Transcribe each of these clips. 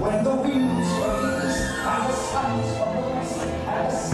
When the winds were east and the suns were west and the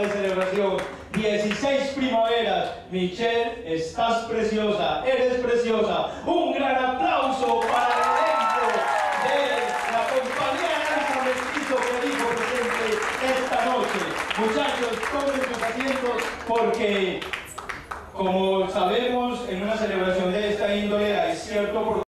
De celebración. 16 primaveras. Michelle, estás preciosa, eres preciosa. Un gran aplauso para el elenco de la compañía Naranja Mestizo que dijo presente esta noche. Muchachos, tomen sus asientos porque, como sabemos, en una celebración de esta índole hay cierto